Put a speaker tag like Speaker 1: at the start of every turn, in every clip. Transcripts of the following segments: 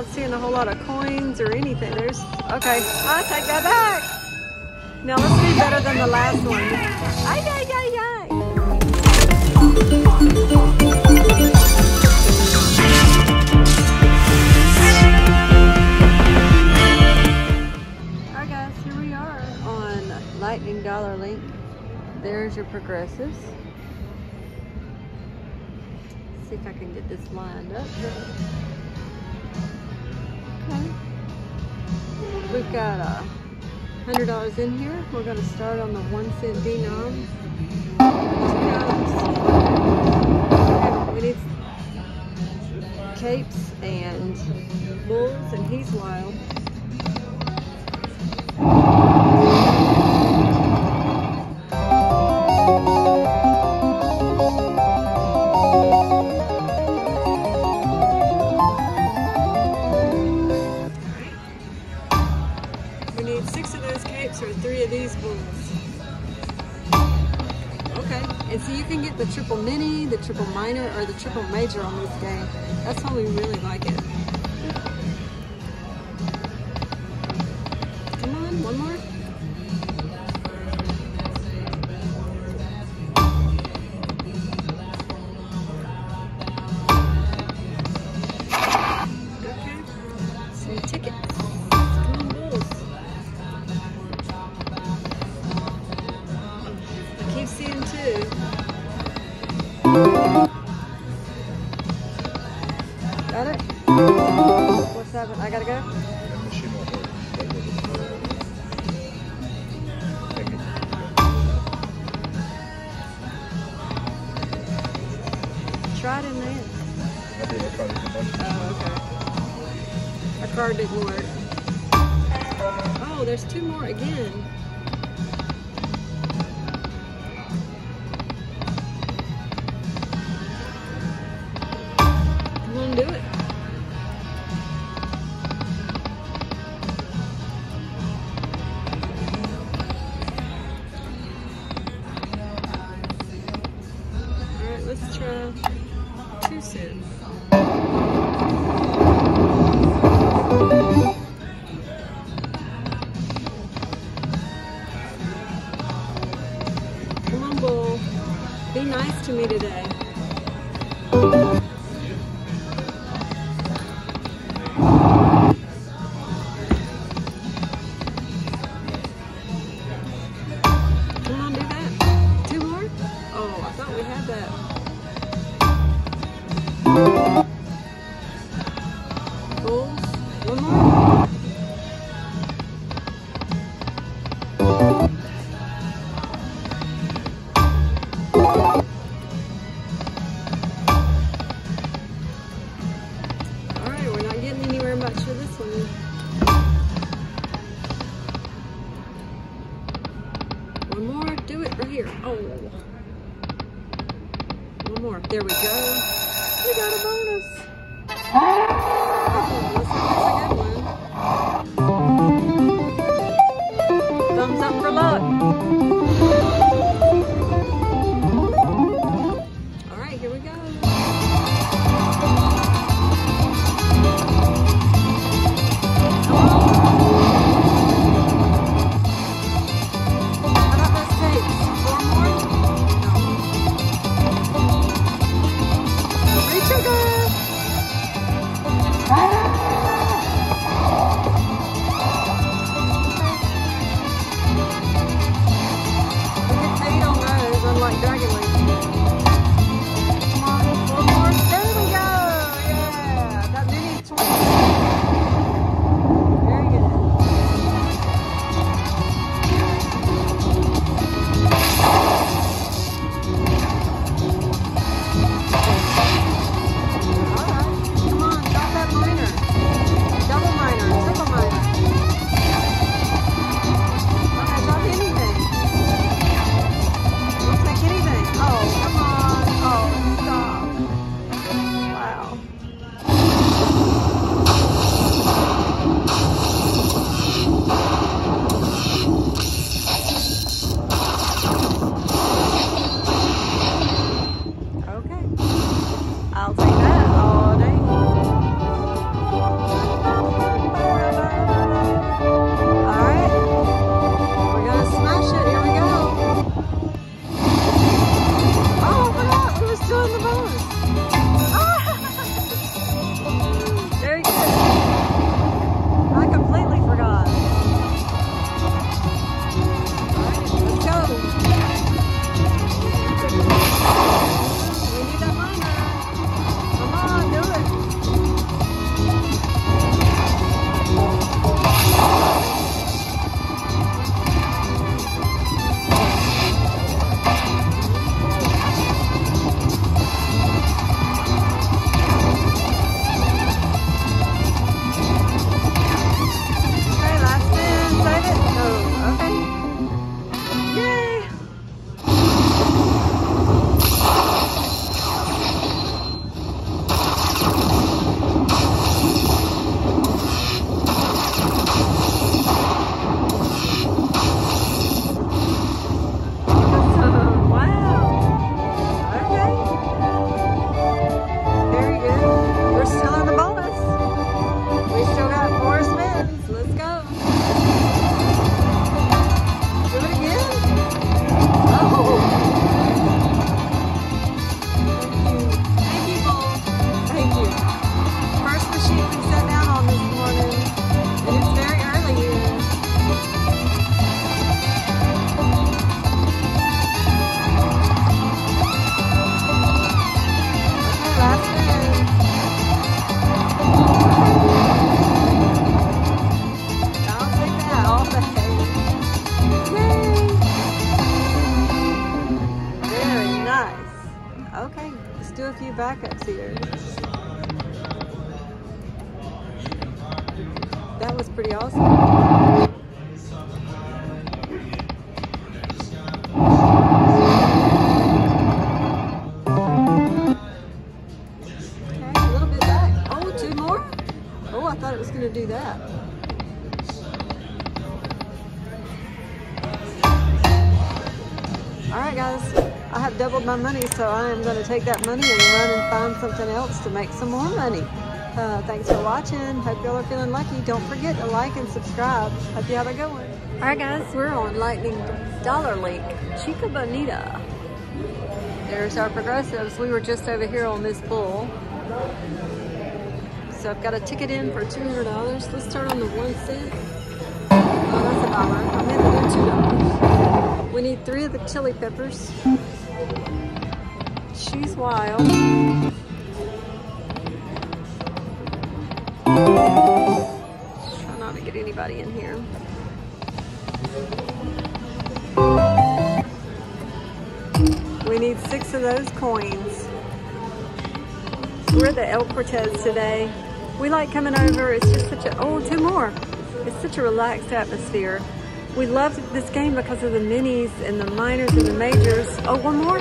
Speaker 1: not seeing a whole lot of coins or anything. There's, okay, I take that back. Now let's do better than the last one. Aye aye aye aye. Alright guys, here we are on Lightning Dollar Link. There's your progressives see if I can get this lined up. Okay. We've got a hundred dollars in here. We're gonna start on the one cent denom. We need capes and bulls, and he's wild. major on this game. there's two more again. Thought it was going to do that. All right, guys. I have doubled my money, so I am going to take that money and run and find something else to make some more money. Uh, thanks for watching. Hope y'all are feeling lucky. Don't forget to like and subscribe. Hope you have a good one. All right, guys. We're on Lightning Dollar Link, Chica Bonita. There's our progressives. We were just over here on this bull. So I've got a ticket in for $200. Let's turn on the one cent. Oh, that's a dollar. I meant to do two dollars. We need three of the chili peppers. She's wild. Not to get anybody in here. We need six of those coins. We're at the El Cortez today. We like coming over. It's just such a, oh, two more. It's such a relaxed atmosphere. We love this game because of the minis and the minors and the majors. Oh, one more?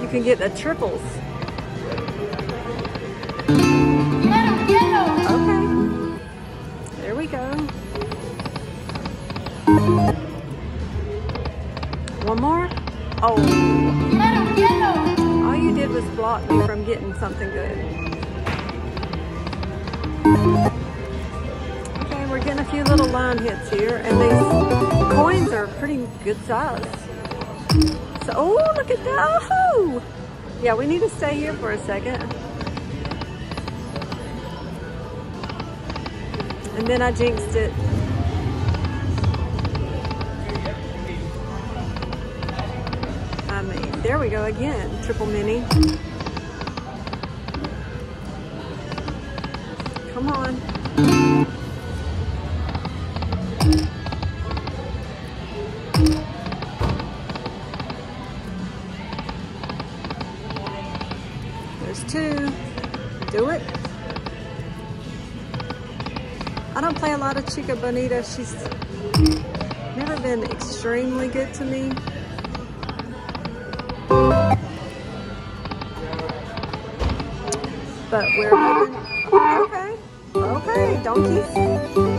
Speaker 1: You can get the triples. Okay. There we go. One more? Oh. All you did was block me from getting something good. Few little line hits here, and these coins are pretty good size. So, oh, look at that. Oh! Yeah, we need to stay here for a second. And then I jinxed it. I mean, there we go again, triple mini. Come on. I don't play a lot of Chica Bonita. She's never been extremely good to me. But we're. Okay. Okay, donkeys.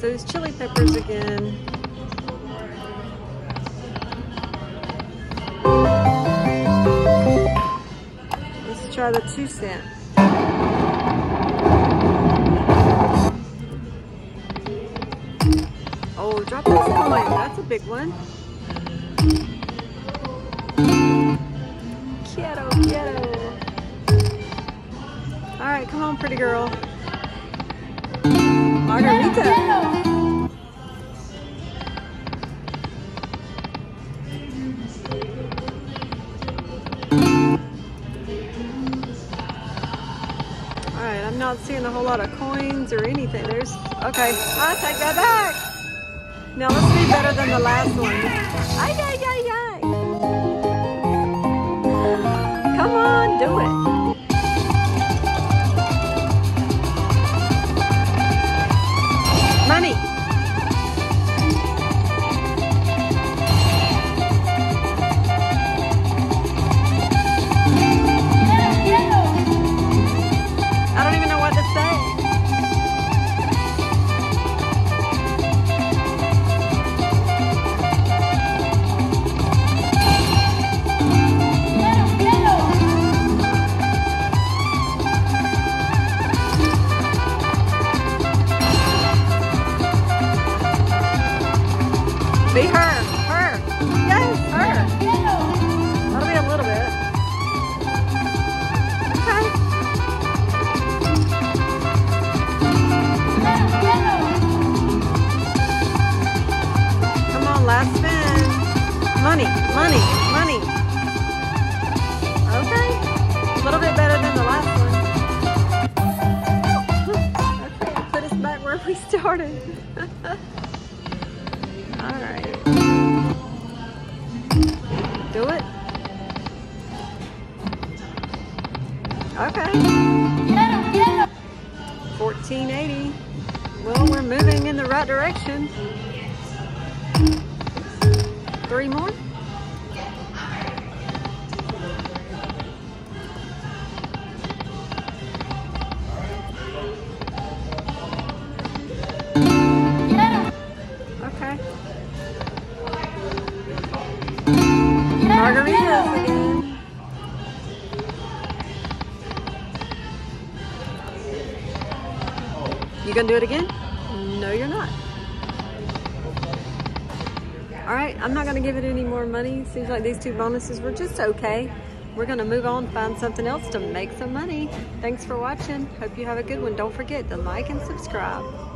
Speaker 1: Those chili peppers again. Let's try the two cent. Oh, drop this coin. That's a big one. Quiero, quiero. All right, come on, pretty girl. Margarita. Not seeing a whole lot of coins or anything. There's, okay, I take that back. Now let's be better than the last one. Ay, ay, ay, ay. Come on, do it. Money, money, money. Okay. A little bit better than the last one. Okay, put us back where we started. All right. Do it. Okay. 1480. Well, we're moving in the right direction. Three more. You gonna do it again? No, you're not. All right, I'm not gonna give it any more money. Seems like these two bonuses were just okay. We're gonna move on, find something else to make some money. Thanks for watching. Hope you have a good one. Don't forget to like and subscribe.